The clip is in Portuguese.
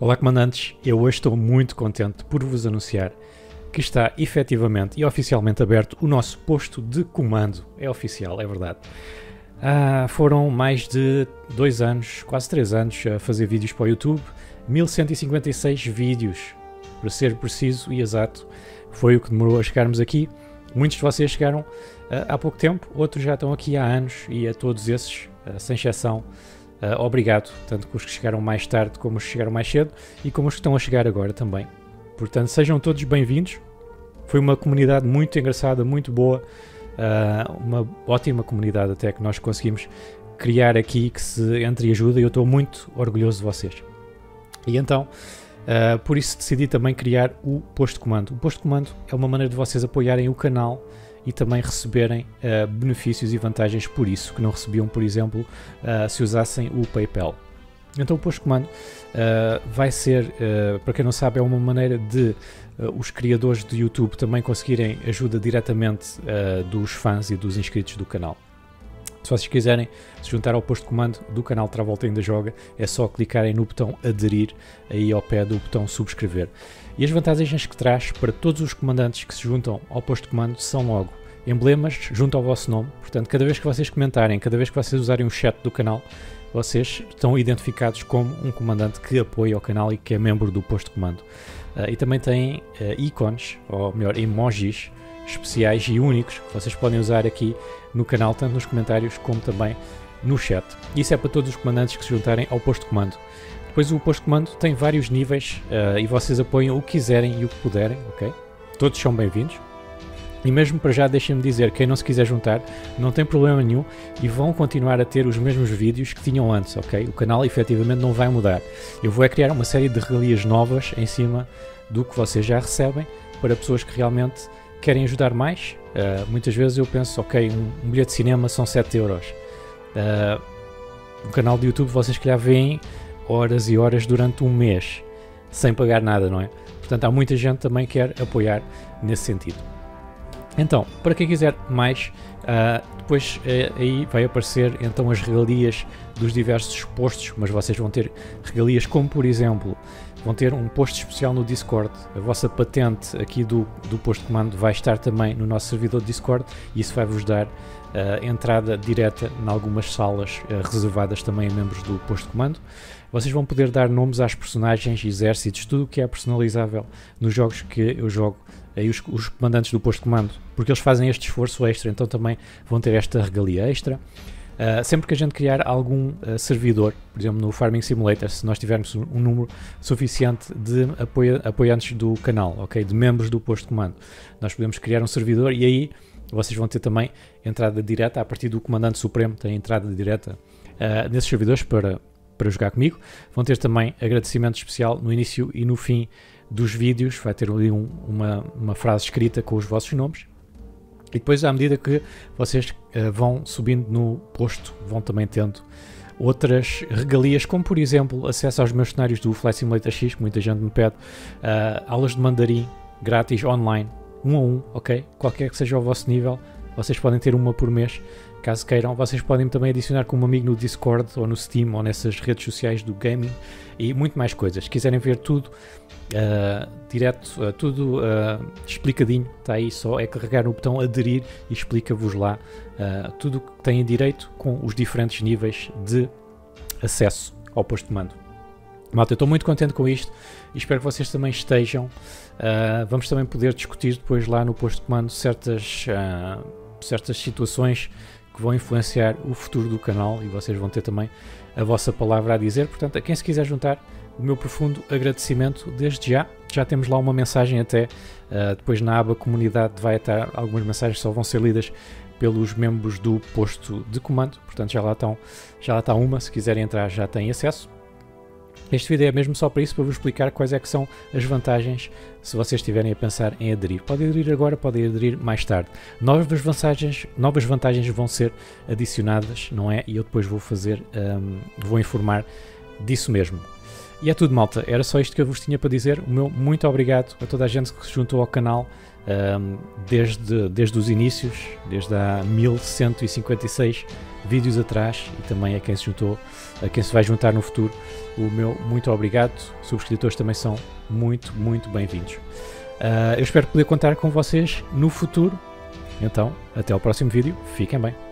Olá, comandantes. Eu hoje estou muito contente por vos anunciar que está efetivamente e oficialmente aberto o nosso posto de comando. É oficial, é verdade. Ah, foram mais de dois anos, quase três anos, a fazer vídeos para o YouTube. 1156 vídeos, para ser preciso e exato, foi o que demorou a chegarmos aqui. Muitos de vocês chegaram ah, há pouco tempo, outros já estão aqui há anos e a todos esses, ah, sem exceção, Uh, obrigado, tanto com os que chegaram mais tarde como os que chegaram mais cedo e como os que estão a chegar agora também. Portanto, sejam todos bem-vindos. Foi uma comunidade muito engraçada, muito boa, uh, uma ótima comunidade até que nós conseguimos criar aqui que se entre e ajuda e eu estou muito orgulhoso de vocês. E então, uh, por isso decidi também criar o posto de comando. O posto de comando é uma maneira de vocês apoiarem o canal e também receberem uh, benefícios e vantagens por isso, que não recebiam, por exemplo, uh, se usassem o PayPal. Então o posto de comando uh, vai ser, para quem não sabe, é uma maneira de os criadores de YouTube também conseguirem ajuda diretamente dos fãs e dos inscritos do canal. Se vocês quiserem se juntar ao posto de comando do canal Travolta Ainda Joga, é só clicarem no botão aderir aí ao pé do botão subscrever. E as vantagens que traz para todos os comandantes que se juntam ao posto de comando são logo emblemas junto ao vosso nome. Portanto, cada vez que vocês comentarem, cada vez que vocês usarem o chat do canal, vocês estão identificados como um comandante que apoia o canal e que é membro do posto de comando. Uh, e também tem uh, ícones, ou melhor, emojis especiais e únicos que vocês podem usar aqui no canal, tanto nos comentários como também no chat. Isso é para todos os comandantes que se juntarem ao posto de comando. Depois o posto de comando tem vários níveis uh, e vocês apoiam o que quiserem e o que puderem, ok? Todos são bem-vindos. E mesmo para já deixem-me dizer, quem não se quiser juntar, não tem problema nenhum e vão continuar a ter os mesmos vídeos que tinham antes, ok? O canal efetivamente não vai mudar. Eu vou é criar uma série de regalias novas em cima do que vocês já recebem para pessoas que realmente querem ajudar mais. Uh, muitas vezes eu penso, ok, um, um bilhete de cinema são 7 euros. Uh, no canal do YouTube vocês que já veem horas e horas durante um mês sem pagar nada, não é? Portanto, há muita gente também que quer apoiar nesse sentido. Então, para quem quiser mais, uh, depois aí vai aparecer então as regalias dos diversos postos, mas vocês vão ter regalias como, por exemplo, vão ter um posto especial no Discord. A vossa patente aqui do, do posto de comando vai estar também no nosso servidor Discord e isso vai vos dar uh, entrada direta em algumas salas uh, reservadas também a membros do posto de comando. Vocês vão poder dar nomes às personagens, exércitos, tudo o que é personalizável nos jogos que eu jogo. Aí os, os comandantes do posto de comando, porque eles fazem este esforço extra, então também vão ter esta regalia extra. Uh, sempre que a gente criar algum uh, servidor, por exemplo no Farming Simulator, se nós tivermos um, um número suficiente de apoia, apoiantes do canal, ok, de membros do posto de comando, nós podemos criar um servidor e aí vocês vão ter também entrada direta, a partir do Comandante Supremo tem entrada direta uh, nesses servidores para, para jogar comigo. Vão ter também agradecimento especial no início e no fim dos vídeos, vai ter ali um, uma, uma frase escrita com os vossos nomes. E depois, à medida que vocês uh, vão subindo no posto, vão também tendo outras regalias, como por exemplo acesso aos meus cenários do Flight Simulator X, que muita gente me pede, uh, aulas de mandarim grátis online um a um, ok? Qualquer que seja o vosso nível, vocês podem ter uma por mês, caso queiram. Vocês podem também adicionar como amigo no Discord ou no Steam ou nessas redes sociais do gaming e muito mais coisas. Se quiserem ver tudo uh, direto, uh, tudo uh, explicadinho, está aí só é carregar no botão aderir e explica-vos lá tudo o que têm direito com os diferentes níveis de acesso ao posto de mando. Malta, eu estou muito contente com isto e espero que vocês também estejam. Uh, vamos também poder discutir depois lá no posto de comando certas, uh, certas situações que vão influenciar o futuro do canal e vocês vão ter também a vossa palavra a dizer. Portanto, a quem se quiser juntar, o meu profundo agradecimento desde já. Já temos lá uma mensagem até, uh, depois na aba comunidade vai estar algumas mensagens só vão ser lidas pelos membros do posto de comando, portanto já lá, estão, já lá está uma, se quiserem entrar já têm acesso. Este vídeo é mesmo só para isso, para vos explicar quais é que são as vantagens se vocês estiverem a pensar em aderir. Podem aderir agora, podem aderir mais tarde. Novas vantagens, novas vantagens vão ser adicionadas, não é? E eu depois vou fazer, um, vou informar disso mesmo. E é tudo, malta. Era só isto que eu vos tinha para dizer. O meu muito obrigado a toda a gente que se juntou ao canal um, desde, desde os inícios, desde há 1156 vídeos atrás e também a quem se juntou, a quem se vai juntar no futuro. O meu muito obrigado. Subscritores também são muito, muito bem-vindos. Uh, eu espero poder contar com vocês no futuro. Então, até ao próximo vídeo. Fiquem bem.